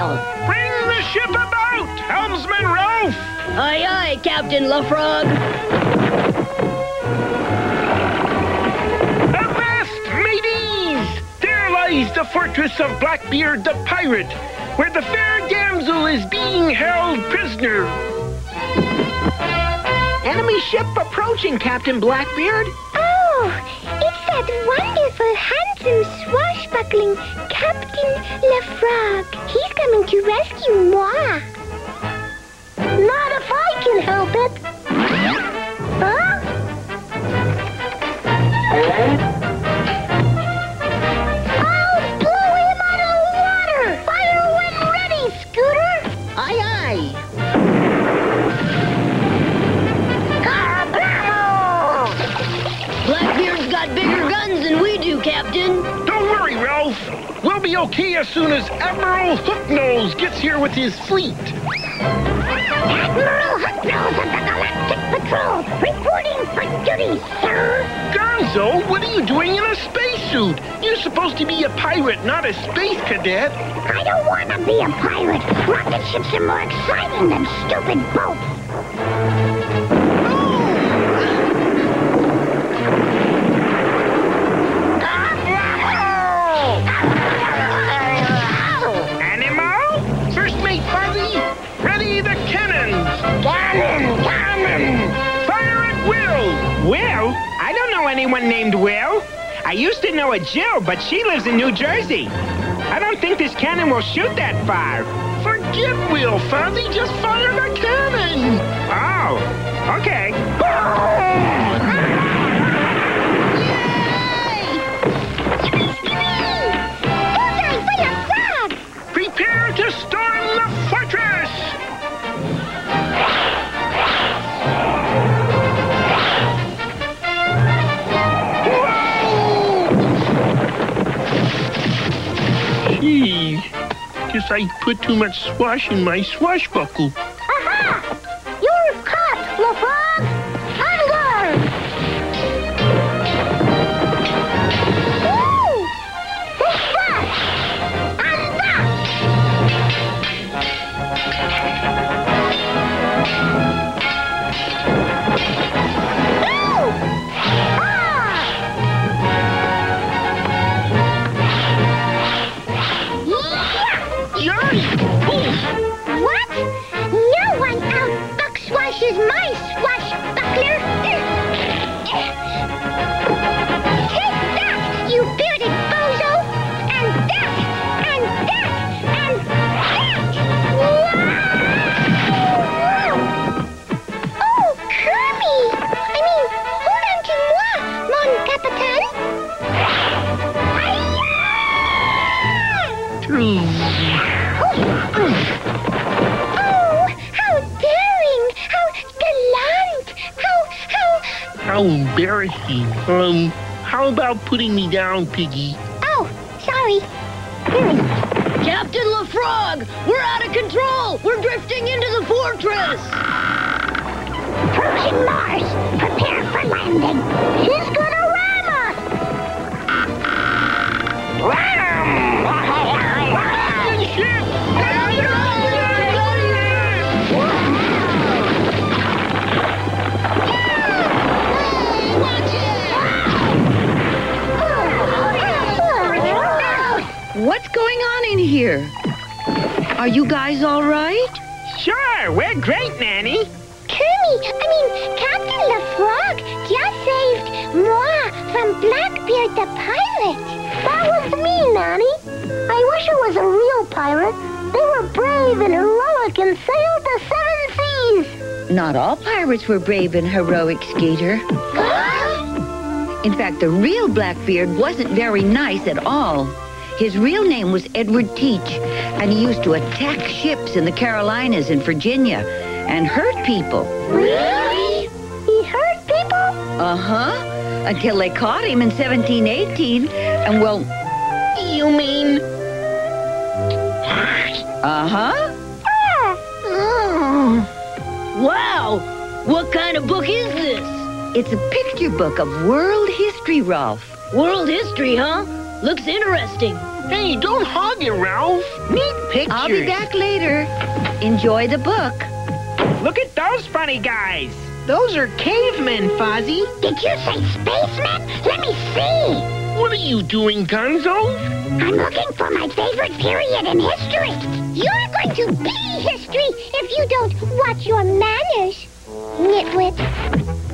Bring the ship about, helmsman Ralph. Aye, aye, Captain LaFrog. Avast, mateys! There lies the fortress of Blackbeard the pirate, where the fair damsel is being held prisoner. Enemy ship approaching, Captain Blackbeard. Oh, it's that wonderful, handsome, swashbuckling Captain LaFrog. He's coming to rescue moi. Not if I can help it. Huh? I'll blow him out of water. Ready, Scooter. Aye, aye. Be okay as soon as Admiral Hooknose gets here with his fleet. Admiral Hooknose of the Galactic Patrol, reporting for duty, sir. Gonzo, what are you doing in a spacesuit? You're supposed to be a pirate, not a space cadet. I don't want to be a pirate. Rocket ships are more exciting than stupid boats. Will. Will? I don't know anyone named Will. I used to know a Jill, but she lives in New Jersey. I don't think this cannon will shoot that far. Forget Will, Fozzie. Just fire the cannon. Oh, okay. guess I put too much swash in my swashbuckle. Aha! Buckswashes my Um, how about putting me down, Piggy? Oh, sorry. Captain LaFrog, we're out of control. We're drifting into the fortress. Trojan Mars, prepare for landing. He's gonna Are you guys all right? Sure, we're great, Nanny. Kermie, I mean, Captain LaFrog just saved moi from Blackbeard the pirate. That was me, Nanny. I wish I was a real pirate. They were brave and heroic and sailed the seven seas. Not all pirates were brave and heroic, Skeeter. In fact, the real Blackbeard wasn't very nice at all. His real name was Edward Teach, and he used to attack ships in the Carolinas and Virginia and hurt people. Really? He hurt people? Uh-huh. Until they caught him in 1718, and well, You mean... uh-huh. Ah. Oh. Wow! What kind of book is this? It's a picture book of world history, Ralph. World history, huh? Looks interesting. Hey, don't hog it, Ralph. Neat pictures. I'll be back later. Enjoy the book. Look at those funny guys. Those are cavemen, Fozzie. Did you say spacemen? Let me see. What are you doing, Gonzo? I'm looking for my favorite period in history. You're going to be history if you don't watch your manners, nitwit.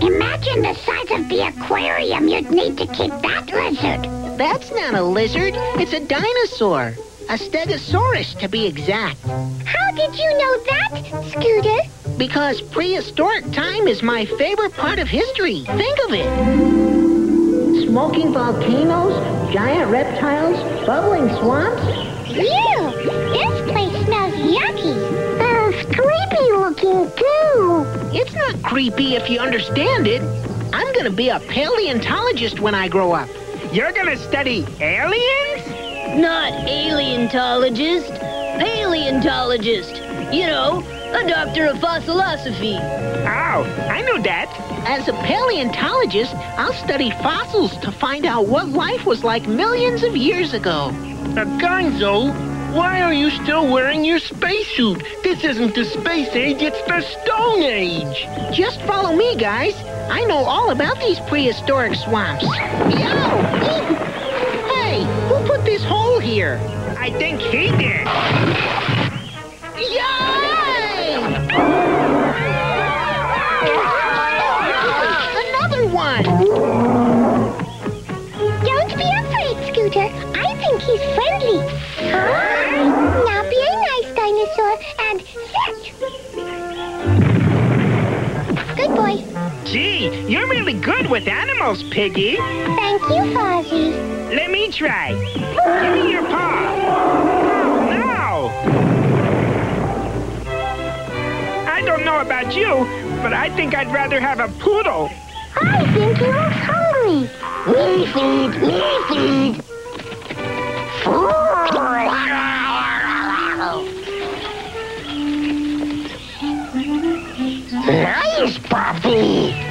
Imagine the size of the aquarium you'd need to keep that lizard. That's not a lizard. It's a dinosaur. A stegosaurus, to be exact. How did you know that, Scooter? Because prehistoric time is my favorite part of history. Think of it. Smoking volcanoes, giant reptiles, bubbling swamps. Ew, this place smells yucky. Uh, it's creepy looking, too. It's not creepy if you understand it. I'm gonna be a paleontologist when I grow up. You're gonna study aliens? Not alientologist, paleontologist. You know, a doctor of fossilosophy. Oh, I knew that. As a paleontologist, I'll study fossils to find out what life was like millions of years ago. Uh, Gonzo, why are you still wearing your spacesuit? This isn't the space age, it's the Stone Age. Just follow me, guys. I know all about these prehistoric swamps. Yo! Hey, who put this hole here? I think he did. Yay! Another one! Don't be afraid, Scooter. I think he's friendly. Huh? You're really good with animals, Piggy. Thank you, Fozzie. Let me try. Give me your paw. Oh, no. I don't know about you, but I think I'd rather have a poodle. I think he looks hungry. Me feed, me feed. Nice puppy.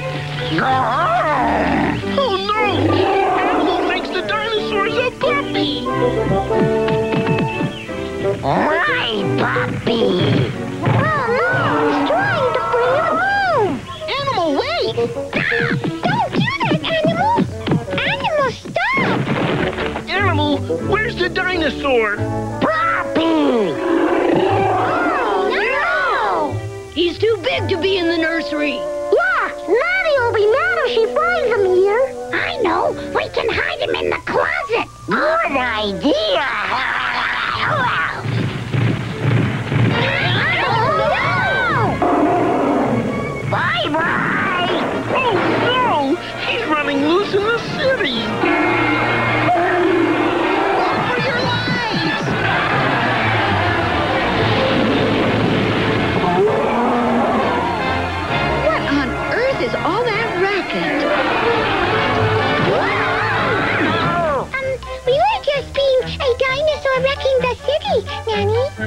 Oh no! Animal thinks the dinosaur's a puppy! My puppy. Oh no, he's trying to bring home. Animal, wait! Don't do that, animal. Animal, stop. Animal, where's the dinosaur? Puppy. Oh, oh no. He's too big to be in the nursery. Can hide him in the closet. Good idea.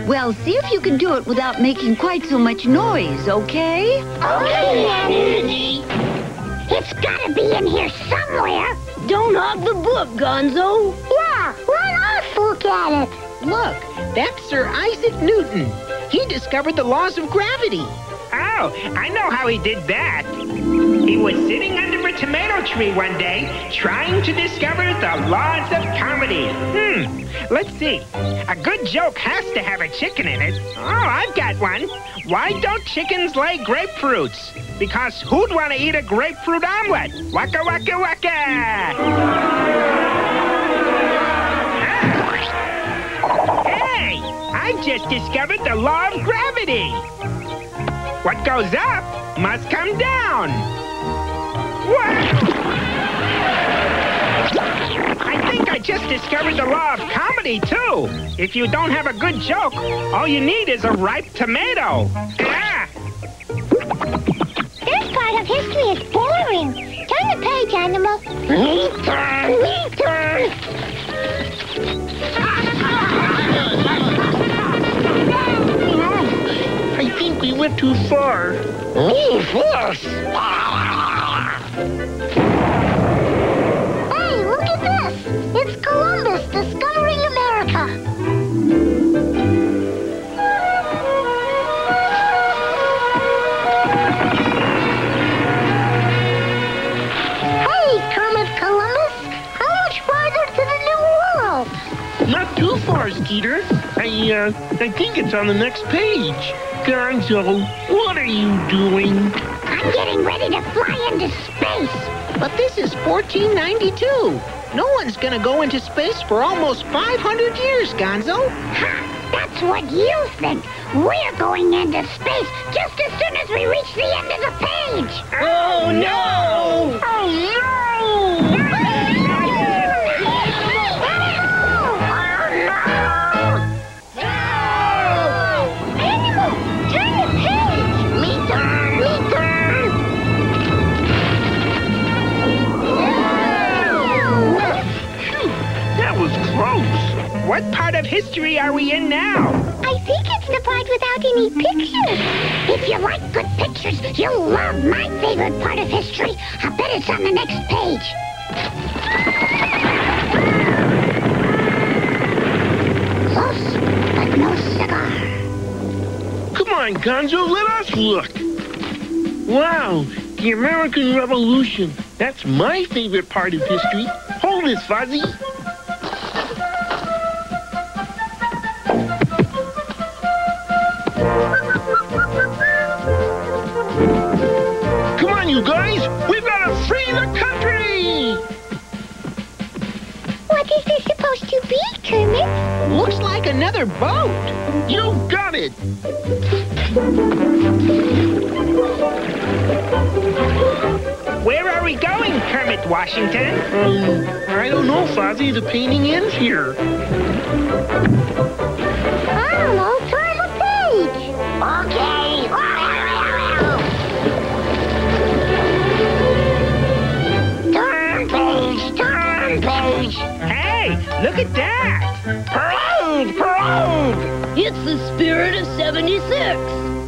Well, see if you can do it without making quite so much noise, okay? Okay, Nanny. It's gotta be in here somewhere. Don't hog the book, Gonzo. Yeah, let us look at it. Look, that's Sir Isaac Newton. He discovered the laws of gravity. Oh, I know how he did that. He was sitting under a tomato tree one day, trying to discover the laws of comedy. Hmm, let's see. A good joke has to have a chicken in it. Oh, I've got one. Why don't chickens lay grapefruits? Because who'd want to eat a grapefruit omelet? Waka waka waka! Hey, I just discovered the law of gravity. What goes up must come down. I think I just discovered the law of comedy, too. If you don't have a good joke, all you need is a ripe tomato. Ah! This part of history is boring. Turn the page, animal. Me turn, me turn. I think we went too far. Me first. Hey, look at this. It's Columbus discovering America. Hey, Kermit Columbus. How much farther to the New World? Not too far, Skeeter. I, uh, I think it's on the next page. Gonzo, what are you doing? I'm getting ready to fly into space. But this is 1492. No one's gonna go into space for almost 500 years, Gonzo. Ha! That's what you think. We're going into space just as soon as we reach the end of the page. Oh, no! Oh, What part of history are we in now? I think it's the part without any pictures. If you like good pictures, you'll love my favorite part of history. I bet it's on the next page. Close, but no cigar. Come on, Gonzo, let us look. Wow, the American Revolution. That's my favorite part of history. Hold this, Fozzie. Like another boat. You got it. Where are we going, Kermit Washington? Um, I don't know, Fozzie. The painting ends here. I don't know. Turn the page. Okay. Turn page. Turn page. Hey, look at that! It's the spirit of 76.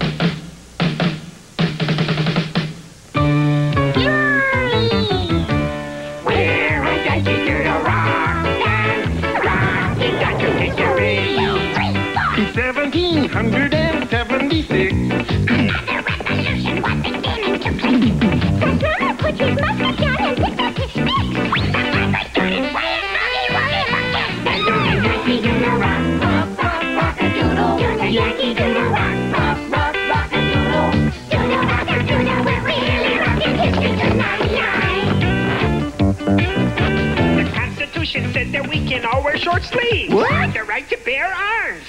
Sailor,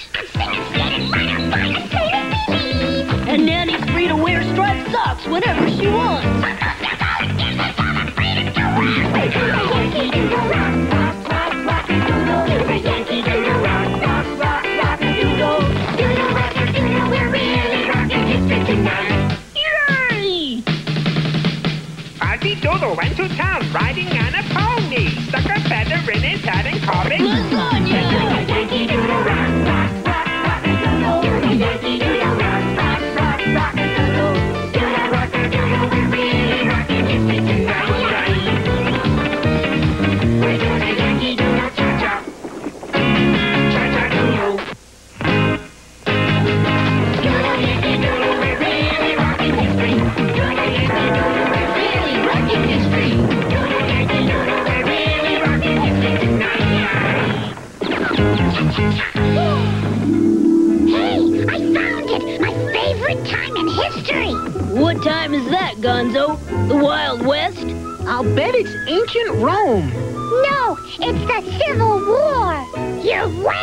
believe. And Nanny's free to wear striped socks whenever she wants.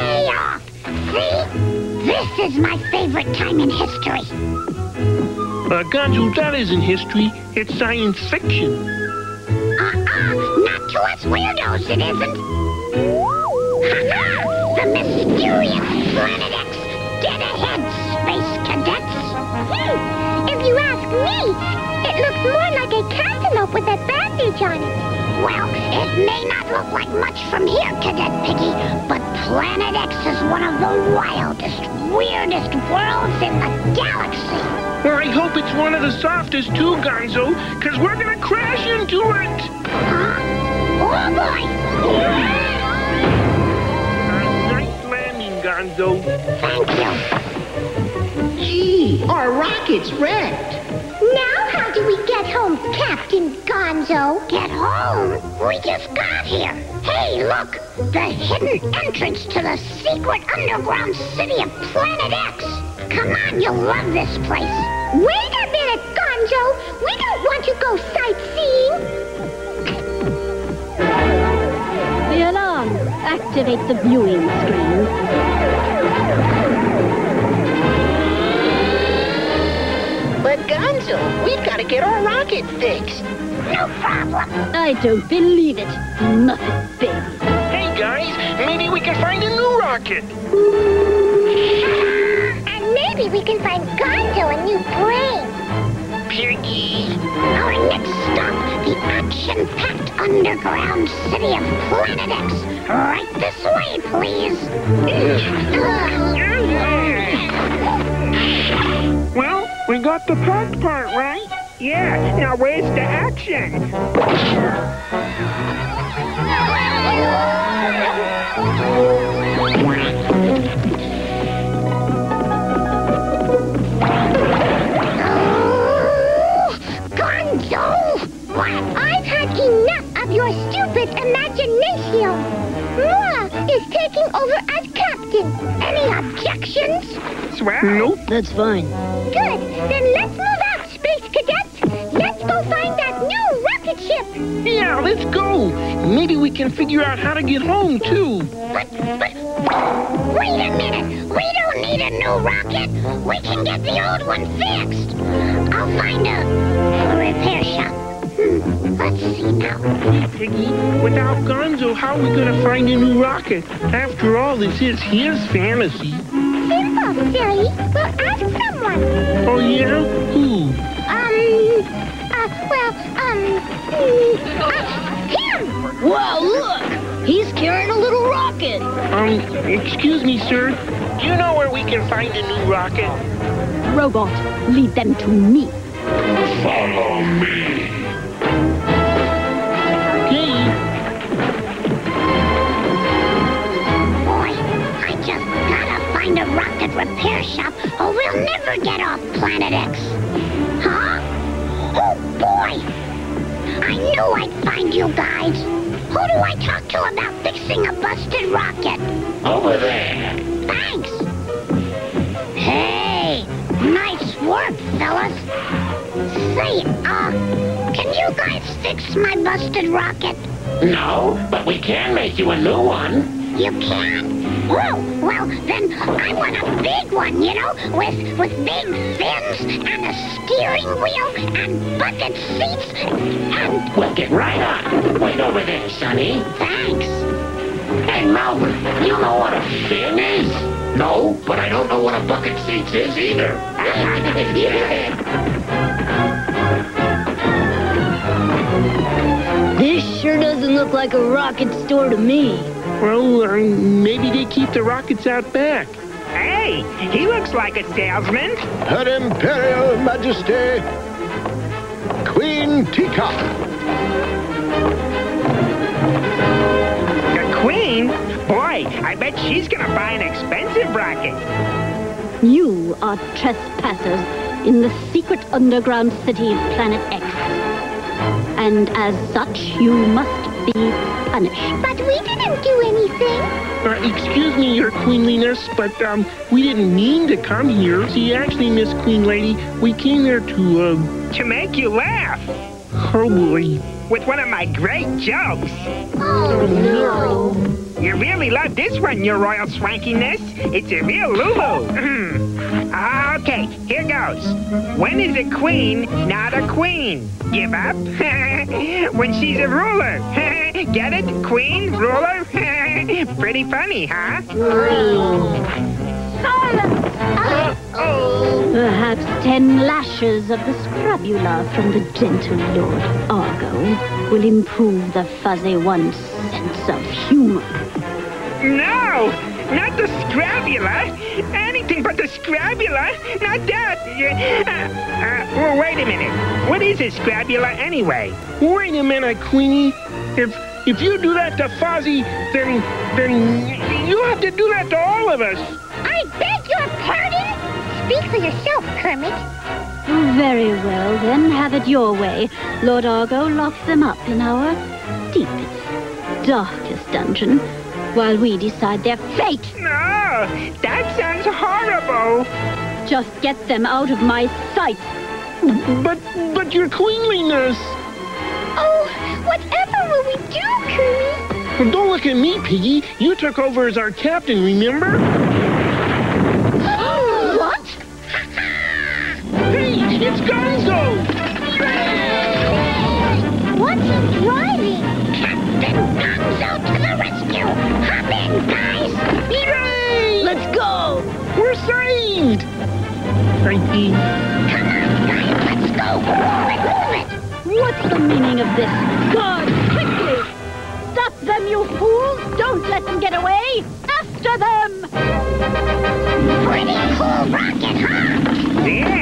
Way off! See? This is my favorite time in history. uh, Gonzo, that isn't history. It's science fiction. Uh-uh, not to us weirdos, it isn't. Ha-ha! The mysterious Planet X dead ahead, space cadets. Hmm. If you ask me, it looks more like a cantaloupe with a bandage on it. Well, it may not look like much from here, Cadet Piggy, but Planet X is one of the wildest, weirdest worlds in the galaxy. Well, I hope it's one of the softest too, Gonzo, because we're gonna crash into it. Huh? Oh, boy! Uh, nice landing, Gonzo. Thank you. Gee, our rocket's wrecked. Do we get home, Captain Gonzo? Get home? We just got here. Hey, look! The hidden entrance to the secret underground city of Planet X. Come on, you'll love this place. Wait a minute, Gonzo. We don't want to go sightseeing. The alarm. Activate the viewing screen. Gonzo, we've got to get our rocket fixed. No problem. I don't believe it. Muppet baby. Hey, guys, maybe we can find a new rocket. And maybe we can find Gonzo a new brain. Piggy. Our next stop, the action-packed underground city of Planet X. Right this way, please. We got the packed part, right? Yeah, now where's the action? Oh, Gonzo! I've had enough of your stupid imagination. Moi is taking over as captain. Any objections? Swell. Nope. That's fine. Good. Then let's move out, space cadets. Let's go find that new rocket ship. Yeah, let's go. Maybe we can figure out how to get home, too. But, but, wait a minute. We don't need a new rocket. We can get the old one fixed. I'll find a, a repair shop. Piggy, without Gonzo, how are we gonna find a new rocket? After all, this is his fantasy. Simple, silly. We'll ask someone. Oh, yeah? Who? Um, uh, well, um, mm, uh, him. Wow, look! He's carrying a little rocket. Um, excuse me, sir. Do you know where we can find a new rocket? Robot, lead them to me. Follow me. A repair shop or we'll never get off Planet X. Huh? Oh, boy! I knew I'd find you guys. Who do I talk to about fixing a busted rocket? Over there. Thanks. Hey, nice work, fellas. Say, uh, can you guys fix my busted rocket? No, but we can make you a new one. You can? Oh, well, then I want a big one, you know, with with big fins and a steering wheel and bucket seats and We'll get right on. Wait over there, Sonny. thanks. Hey, Melvin, you know what a fin is? No, but I don't know what a bucket seats is either. This sure doesn't look like a rocket store to me. Well, uh, maybe they keep the rockets out back. Hey, he looks like a salesman. Her Imperial Majesty, Queen Tika. The queen? Boy, I bet she's gonna buy an expensive rocket. You are trespassers in the secret underground city of Planet X. And as such, you must be punished. But we didn't do anything. Uh, excuse me, your queenliness, but um, we didn't mean to come here. See, actually, Miss Queen Lady, we came there to, uh, To make you laugh oh boy. with one of my great jokes. Oh, no. You really love this one, your royal swankiness. It's a real Lulu. okay, here goes. When is a queen not a queen? Give up? when she's a ruler. Get it? Queen? Ruler? Pretty funny, huh? Perhaps ten lashes of the scrubula from the gentle Lord Argo will improve the fuzzy one's sense of humor. No! Not the scrabula! Anything but the scrabula! Not that! Uh, uh, well, wait a minute. What is a scrabula anyway? Wait a minute, Queenie. If if you do that to Fozzie, then then you have to do that to all of us. I beg your pardon? Speak for yourself, Kermit. Very well, then have it your way. Lord Argo, lock them up in our deepest, darkest dungeon while we decide their fate. No! That sounds horrible! Just get them out of my sight. But but your queenliness. Oh, whatever will we do, Kermit? Don't look at me, Piggy. You took over as our captain, remember? what? Hey, it's Gonzo! What's he driving? Captain Gonzo to the! Hop in, guys! Yay! Let's go! We're saved! Frankie. Come on, guys, let's go! Move it! What's the meaning of this? Guard, quickly! Stop them, you fools! Don't let them get away! After them! Pretty cool rocket, huh? Yeah!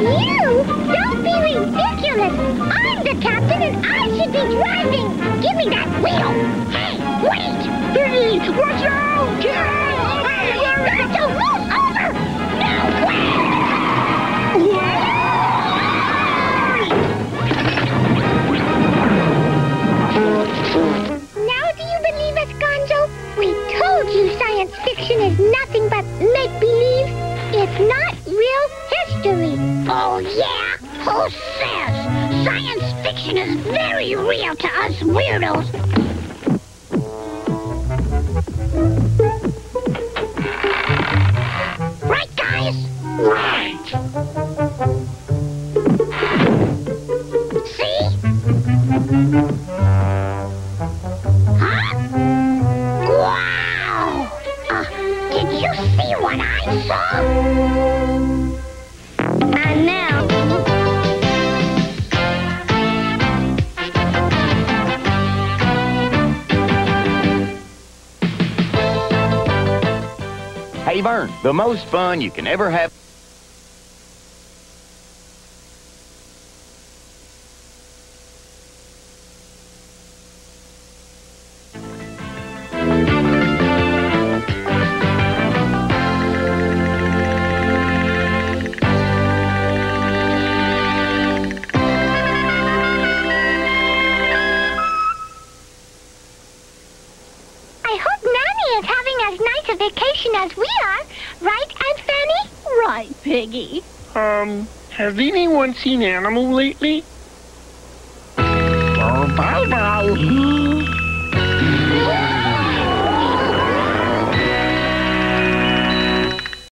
You? Don't be ridiculous. I'm the captain and I should be driving. Give me that wheel. Hey, wait! Piggy, watch out! Hey, Gonzo, move over. No way! Now do you believe us, Gonzo? We told you science fiction is nothing but make-believe. It's not real history. Oh, yeah? Who says? Science fiction is very real to us weirdos. Right, guys? The most fun you can ever have. Seen Animal lately?